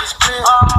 this bitch.